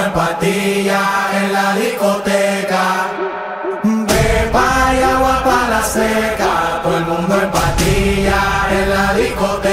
Mundo en patilla en la discoteca. Pepa y agua para la seca, todo el mundo en patilla en la discoteca.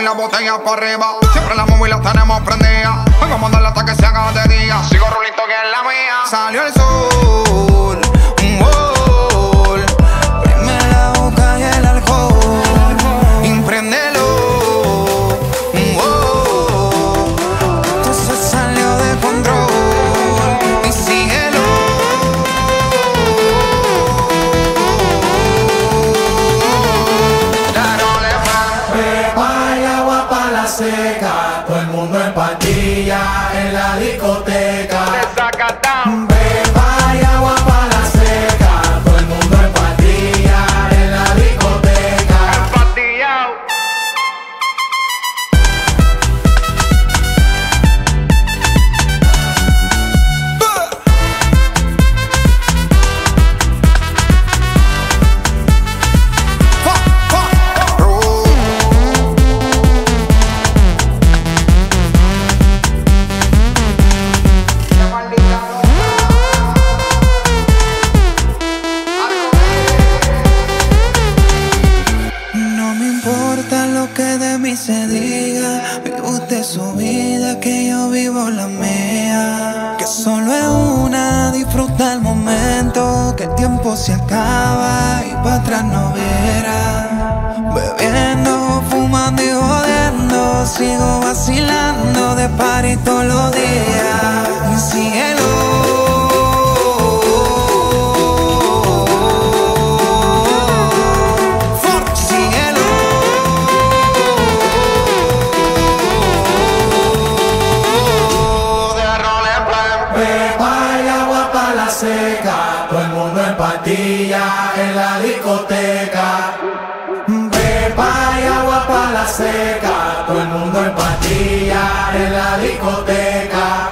Y la botella para arriba. Siempre la móvil la tenemos prendida. Vengo a mandarla hasta que se haga de día. Sigo rulito que es la mía. Salió el sol. Patilla la mía. Que solo es una, disfruta el momento, que el tiempo se acaba y para atrás no viera. Bebiendo, fumando y jodiendo, sigo vacilando de par todos los días. pandilla en la discoteca. Pepa y agua para la seca, todo el mundo en pandilla en la discoteca.